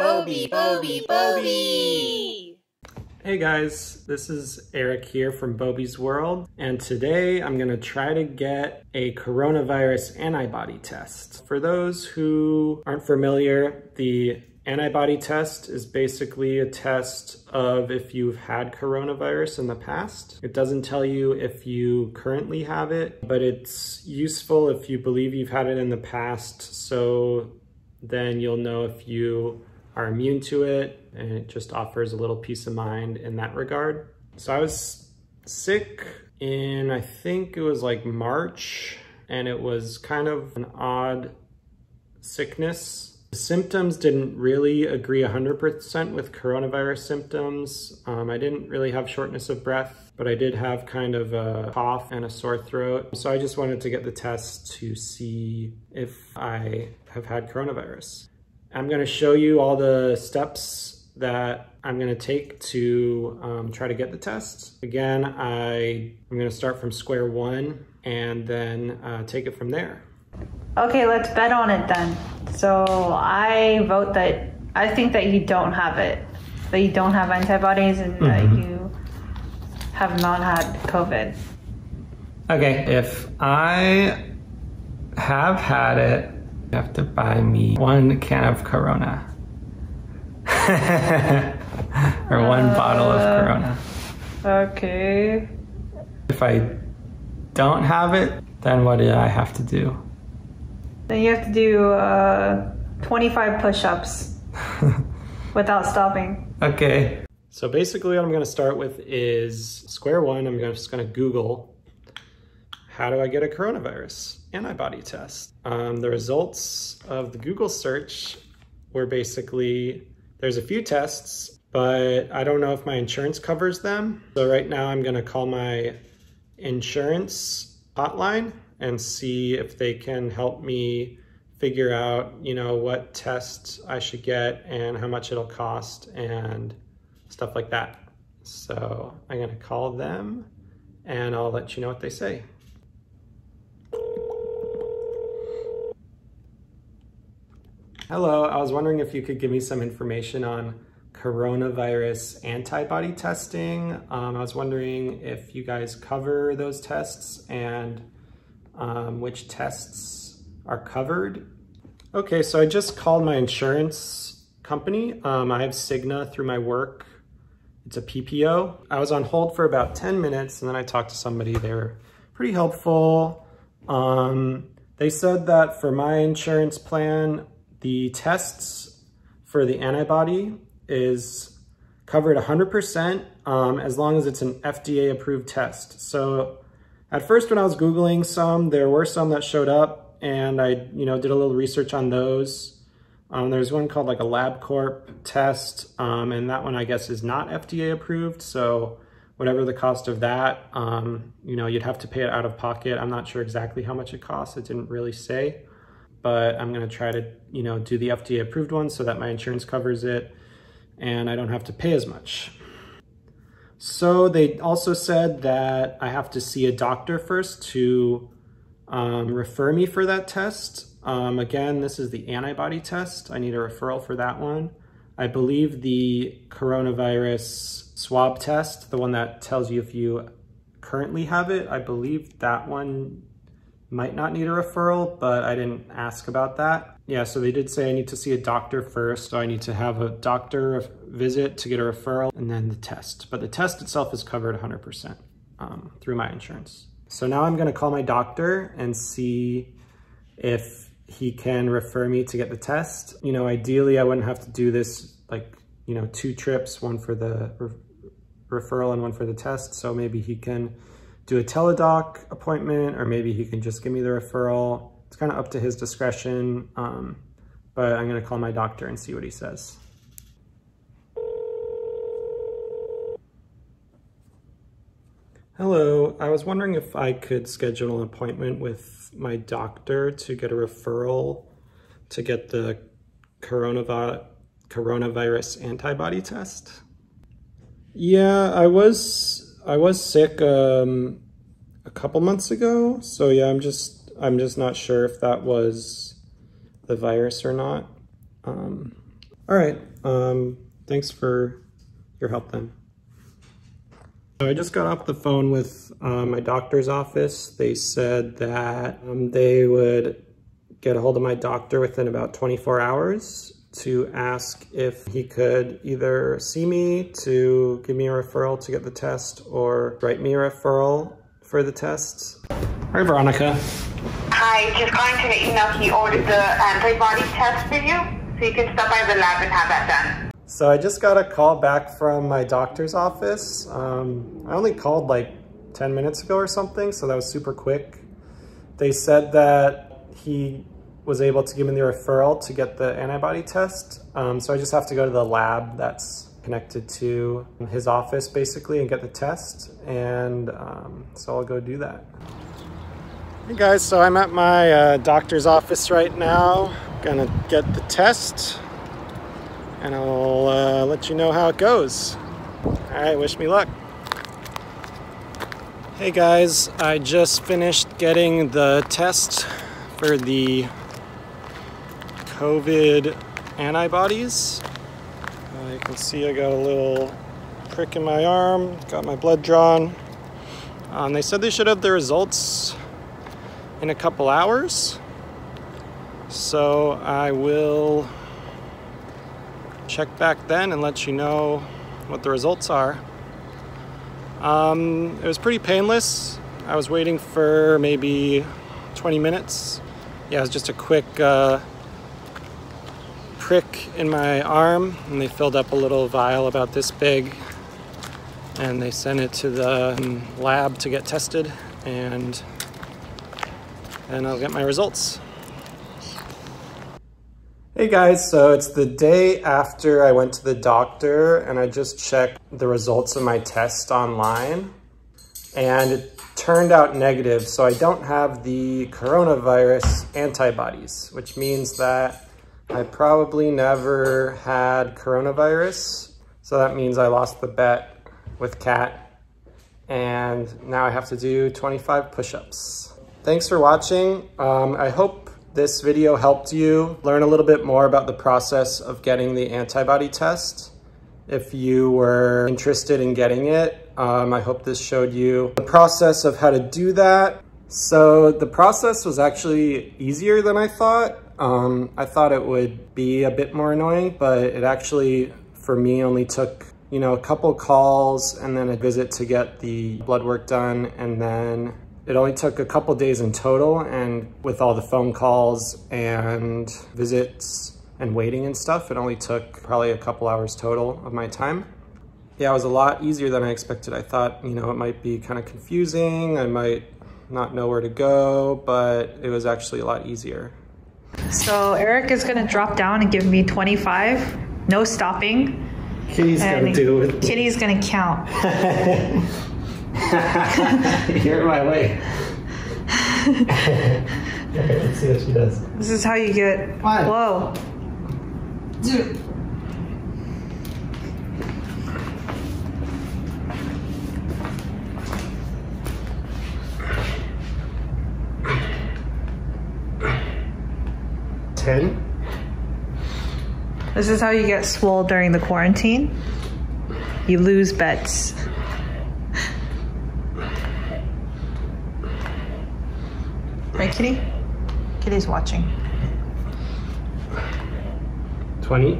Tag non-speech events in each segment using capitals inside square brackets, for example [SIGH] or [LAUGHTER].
Boby, Boby, Boby! Hey guys, this is Eric here from Boby's World, and today I'm gonna try to get a coronavirus antibody test. For those who aren't familiar, the antibody test is basically a test of if you've had coronavirus in the past. It doesn't tell you if you currently have it, but it's useful if you believe you've had it in the past, so then you'll know if you are immune to it and it just offers a little peace of mind in that regard. So I was sick in, I think it was like March and it was kind of an odd sickness. The symptoms didn't really agree 100% with coronavirus symptoms. Um, I didn't really have shortness of breath, but I did have kind of a cough and a sore throat. So I just wanted to get the test to see if I have had coronavirus. I'm gonna show you all the steps that I'm gonna take to um, try to get the test. Again, I, I'm gonna start from square one and then uh, take it from there. Okay, let's bet on it then. So I vote that I think that you don't have it, that you don't have antibodies and mm-hmm. that you have not had COVID. Okay, if I have had it, you have to buy me one can of Corona. [LAUGHS] or one uh, bottle of Corona. Okay. If I don't have it, then what do I have to do? Then you have to do uh, 25 push ups [LAUGHS] without stopping. Okay. So basically, what I'm going to start with is square one. I'm just going to Google how do I get a coronavirus? Antibody test. Um, the results of the Google search were basically, there's a few tests, but I don't know if my insurance covers them. So right now I'm gonna call my insurance hotline and see if they can help me figure out, you know, what tests I should get and how much it'll cost and stuff like that. So I'm gonna call them and I'll let you know what they say. Hello, I was wondering if you could give me some information on coronavirus antibody testing. Um, I was wondering if you guys cover those tests and um, which tests are covered. Okay, so I just called my insurance company. Um, I have Cigna through my work. It's a PPO. I was on hold for about 10 minutes and then I talked to somebody. They were pretty helpful. Um, they said that for my insurance plan, the tests for the antibody is covered 100% um, as long as it's an FDA approved test. So at first when I was Googling some, there were some that showed up and I you know did a little research on those. Um, there's one called like a LabCorp test um, and that one I guess is not FDA approved. So whatever the cost of that, um, you know, you'd have to pay it out of pocket. I'm not sure exactly how much it costs. It didn't really say but I'm gonna try to, you know, do the FDA approved one so that my insurance covers it and I don't have to pay as much. So they also said that I have to see a doctor first to um, refer me for that test. Um, again, this is the antibody test. I need a referral for that one. I believe the coronavirus swab test, the one that tells you if you currently have it, I believe that one might not need a referral, but I didn't ask about that. Yeah, so they did say I need to see a doctor first, so I need to have a doctor visit to get a referral and then the test. But the test itself is covered 100% um, through my insurance. So now I'm gonna call my doctor and see if he can refer me to get the test. You know, ideally I wouldn't have to do this like, you know, two trips, one for the re referral and one for the test. So maybe he can do a teledoc appointment or maybe he can just give me the referral. It's kind of up to his discretion, um, but I'm gonna call my doctor and see what he says. Hello, I was wondering if I could schedule an appointment with my doctor to get a referral to get the coronavirus coronavirus antibody test. Yeah, I was I was sick um, a couple months ago, so yeah, I'm just I'm just not sure if that was the virus or not. Um, All right. Um, thanks for your help then. So I just got off the phone with uh, my doctor's office. They said that um, they would get a hold of my doctor within about 24 hours to ask if he could either see me to give me a referral to get the test or write me a referral for the test. Hi, Veronica. Hi, just calling to let you know he ordered the antibody test for you, so you can stop by the lab and have that done. So I just got a call back from my doctor's office. Um, I only called like 10 minutes ago or something, so that was super quick. They said that he was able to give me the referral to get the antibody test. Um, so I just have to go to the lab that's connected to his office basically and get the test. And um, so I'll go do that. Hey guys, so I'm at my uh, doctor's office right now. Gonna get the test and I'll uh, let you know how it goes. All right, wish me luck. Hey guys, I just finished getting the test for the COVID antibodies. Uh, you can see I got a little prick in my arm, got my blood drawn. Um, they said they should have the results in a couple hours. So I will check back then and let you know what the results are. Um, it was pretty painless. I was waiting for maybe 20 minutes. Yeah, it was just a quick uh, prick in my arm, and they filled up a little vial about this big, and they sent it to the um, lab to get tested, and then I'll get my results. Hey guys, so it's the day after I went to the doctor and I just checked the results of my test online and it turned out negative. So I don't have the coronavirus antibodies, which means that I probably never had coronavirus. So that means I lost the bet with Kat and now I have to do 25 push-ups. Thanks for watching. Um, I hope this video helped you learn a little bit more about the process of getting the antibody test. If you were interested in getting it, um, I hope this showed you the process of how to do that. So the process was actually easier than I thought. Um, I thought it would be a bit more annoying, but it actually, for me, only took you know, a couple calls and then a visit to get the blood work done and then it only took a couple days in total and with all the phone calls and visits and waiting and stuff, it only took probably a couple hours total of my time. Yeah, it was a lot easier than I expected. I thought, you know, it might be kind of confusing. I might not know where to go, but it was actually a lot easier. So Eric is gonna drop down and give me 25, no stopping. Kitty's gonna do it. Kitty's gonna count. [LAUGHS] You're in my way. [LAUGHS] [LAUGHS] let's see what she does. This is how you get. One. Whoa. Two. This is how you get swole during the quarantine. You lose bets. Right, Kitty? Kitty's watching. 20.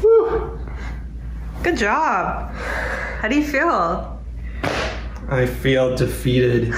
Whew. Good job. How do you feel? I feel defeated.